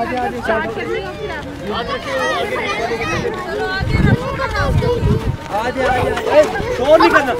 Hadi hadi hadi. Hadi hadi. Şor bir kadın.